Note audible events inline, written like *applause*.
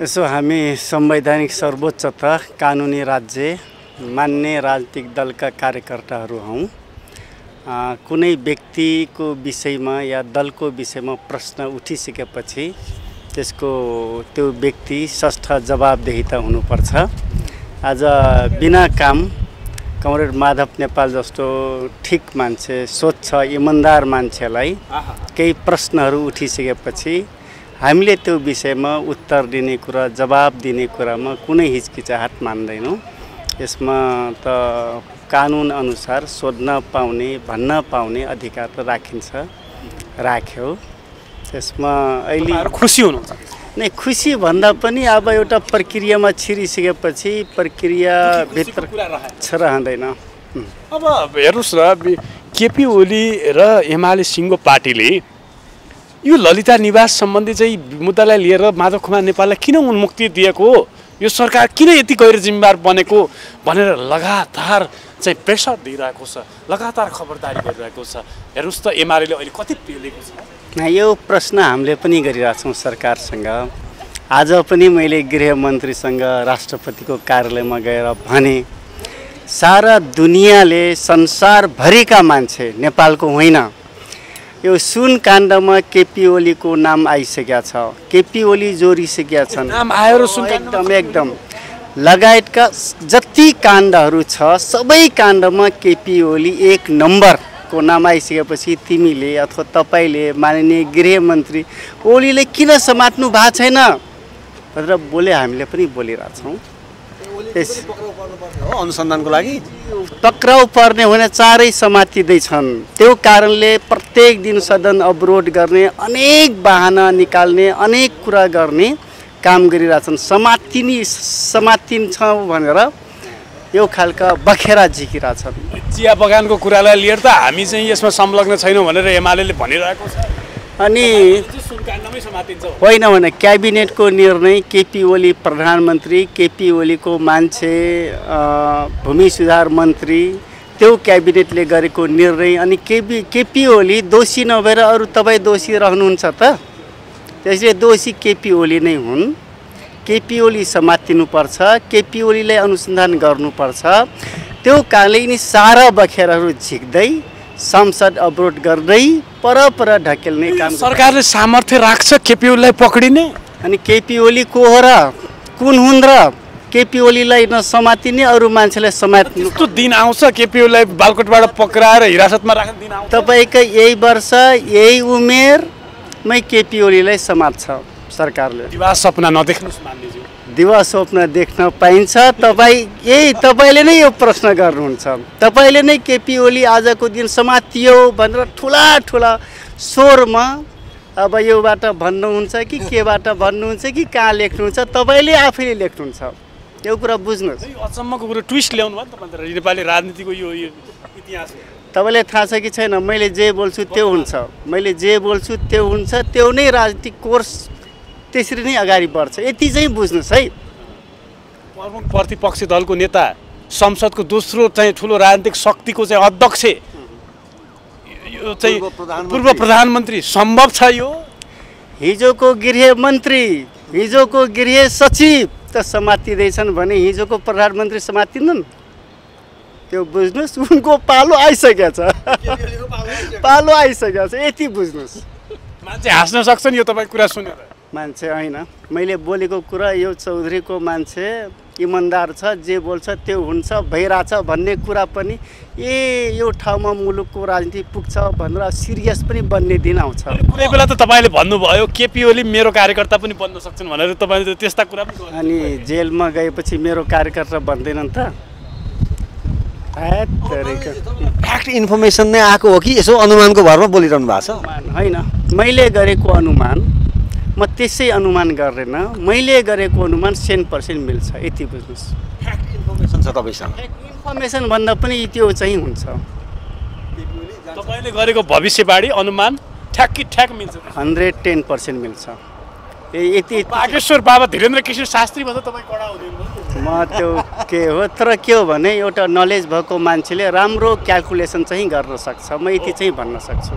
यसो हामी संवैधानिक सर्वोच्च त कानुनी राज्य मान्ने राजनीतिक दलका कार्यकर्ताहरू हौँ। कुनै व्यक्तिको विषयमा या दलको विषयमा प्रश्न उठिसकेपछि त्यसको त्यो व्यक्ति स्वस्थ जवाबदेहिता हुनुपर्छ। आज बिना काम कमरेड माधव नेपाल जस्तो ठिक मान्छे स्वच्छ इमान्दार मान्छेलाई केही प्रश्नहरू उठिसकेपछि हामीले त्यो विषयमा उत्तर दिने कुरा जवाब दिने कुरामा कुनै हिचकिचाहट मान्दैनौँ। यसमा त कानुन अनुसार सोध्न पाउने भन्न पाउने अधिकार त राखिन्छ राख्यो। त्यसमा अहिले खुसी हुनुहुन्छ? नै खुसी भन्दा पनि अब एउटा प्रक्रियामा छिरिसकेपछि प्रक्रियाभित्र कुरा रह्यो रहँदैन। अब हेर्नुहोस् न केपी ओली र एमाले सिङ्गो पार्टीले यो ललिता निवास सम्बन्धी चाहिँ मुद्दालाई लिएर माधव कुमार नेपाललाई किन उन्मुक्ति दिएको हो? यो सरकार किन यति गैर जिम्मेवार बनेको भनेर लगातार चाहिँ प्रेसर दिइरहेको छ लगातार खबरदारी गरिरहेको छ। हेर्नुहोस् त एमाले अहिले कति पेलेको छ? यो प्रश्न हामीले पनि गरिरहेछौँ सरकारसँग। आज पनि मैले गृहमन्त्रीसँग राष्ट्रपतिको कार्यालयमा गएर भने सारा दुनियाँले संसारभरिका मान्छे नेपालको होइन। यो सुन काण्डमा केपी ओलीको नाम आइसकेका छ। केपी ओली जोडिसकेका छन्। नाम आयो र सुन। एकदम एकदम। लगायतका जति काण्डहरू छ सबै काण्डमा केपी ओली एक नम्बरको नाम आइसकेपछि तिमीले अथवा तपाईँले माननीय गृहमन्त्री ओलीले किन समात्नु भएको छैन? भनेर बोले हामीले पनि बोलिरहेछौँ। अनुसन्धानको लागि। पक्राउ पर्ने भने चारै समातिँदैछन् त्यो कारणले प्रत्येक दिन सदन अवरोध गर्ने अनेक बाहना निकाल्ने अनेक कुरा गर्ने काम गरिरहेछन्। समातिनी समातिन्छ भनेर यो खालका बखेरा झिकिरहेछन्। चिया बगानको कुरालाई लिएर त हामी चाहिँ यसमा संलग्न छैनौँ भनेर एमाले भनिरहेको छ। अनि होइन भने क्याबिनेटको निर्णय केपी ओली प्रधानमन्त्री केपी ओलीको मान्छे भूमि सुधार मन्त्री त्यो क्याबिनेटले गरेको निर्णय अनि केपी केपी ओली दोषी नभएर अरू तपाईँ दोषी रहनुहुन्छ त? त्यसले दोषी केपी ओली नै हुन्। केपी ओली समातिनुपर्छ केपी ओलीलाई अनुसन्धान गर्नुपर्छ। त्यो कारणले यिनी सारा बखेराहरू झिक्दै संसद अवरोध गर्दै परपर ढकेल्ने काम सरकारले सामर्थ्य राख्छ केपी ओलीलाई पक्रिने? अनि केपी ओली को हो र कुन हुन् र केपी ओलीलाई नसमातिने अरू मान्छेलाई समात्नु? यस्तो दिन आउँछ केपी ओलीलाई बालकोटबाट पक्राएर हिरासतमा राख्ने दिन आउँछ। तपाईँकै यही वर्ष यही उमेरमै केपी ओलीलाई समात्छ सरकारले। विवाह सपना नदेख्नुहोस् मान्यज्यू। दिवा स्वप्न देख्न पाइन्छ। तपाईँ यही तपाईँले नै यो प्रश्न गर्नुहुन्छ। तपाईँले नै केपी ओली आजको दिन समातियो भनेर ठुला ठुला स्वरमा अब योबाट भन्नुहुन्छ कि केबाट भन्नुहुन्छ कि कहाँ लेख्नुहुन्छ तपाईँले आफैले लेख्नुहुन्छ। यो कुरा बुझ्नुहोस्। अचम्मको कुरो ट्विस्ट ल्याउनु भयो नेपाली राजनीतिको यो यो इतिहास तपाईँलाई थाहा छ कि छैन मैले जे बोल्छु त्यो हुन्छ। मैले जे बोल्छु त्यो हुन्छ त्यो नै राजनीतिक कोर्स त्यसरी नै अगाडि बढ्छ। यति चाहिँ बुझ्नुहोस् है। प्रमुख प्रतिपक्षी दलको नेता संसदको दोस्रो चाहिँ ठुलो राजनीतिक शक्तिको चाहिँ अध्यक्ष। यो चाहिँ पूर्व प्रधानमन्त्री। सम्भव छ यो? हिजोको गृह मन्त्री हिजोको गृह सचिव त समातिँदैछन् भने हिजोको प्रधानमन्त्री समातिँदैन त्यो बुझ्नुहोस् उनको पालो आइसकेको छ। *laughs* पालो आइसकेको छ। यति बुझ्नुहोस्। मान्छे हाँस्न सक्छ नि यो तपाईँ कुरा सुनेर। मान्छे होइन। मैले बोलेको कुरा यो चौधरीको मान्छे इमान्दार छ जे बोल्छ त्यो हुन्छ भइरहेछ भन्ने कुरा पनि ए यो ठाउँमा मुलुकको राजनीति पुग्छ भनेर सिरियस पनि बन्ने दिन आउँछ। कुनै बेला त तपाईँले भन्नुभयो केपी ओली मेरो कार्यकर्ता पनि बन्न सक्छन् भनेर तपाईँले त्यस्ता कुरा पनि गर्नु अनि जेलमा गएपछि मेरो कार्यकर्ता बन्दैनन् त। फ्याक्ट इन्फर्मेसन नै आएको हो कि? यसो अनुमानको भरमा बोलिरहनु भएको छ। होइन। मैले गरेको अनुमान म त्यसै अनुमान गर्दैन। मैले गरेको अनुमान सेन पर्सेन्ट मिल्छ यति बुझ्नुहोस्। फ्याक्ट इन्फर्मेसन छ तपाईँसँग? इन्फर्मेसन भन्दा पनि त्यो चाहिँ हुन्छ। तपाईँले गरेको भविष्यवाणी अनुमान ठ्याक्की ठ्याक मिल्छ। हन्ड्रेड टेन पर्सेन्ट मिल्छ। ए यति बागेश्वर बाबा धीरेन्द्र कृष्ण शास्त्री भन्दा तपाईँ कडा हुनुहुन्न म त्यो के हो तर के हो भने एउटा नलेज भएको मान्छेले राम्रो क्यालकुलेसन चाहिँ गर्न सक्छ। म यति चाहिँ भन्न सक्छु।